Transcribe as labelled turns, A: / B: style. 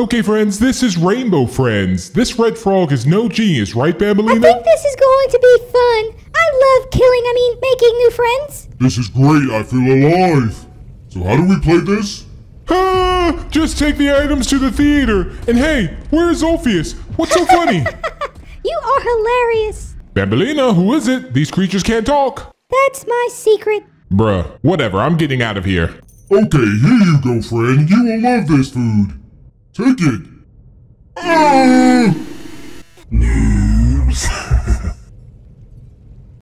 A: Okay, friends, this is Rainbow Friends. This red frog is no genius, right,
B: Banbaleena?
A: I
B: think this is going to be fun. I love killing, I mean, making new friends.
C: This is great. I feel alive. So how do we play this?
A: Ah, just take the items to the theater. And hey, where's Orpheus? What's so funny?
B: You are hilarious.
A: Banbaleena, who is it? These creatures can't talk.
B: That's my secret.
A: Bruh, whatever, I'm getting out of here.
C: Okay, here you go, friend. You will love this food. Take it. Ah!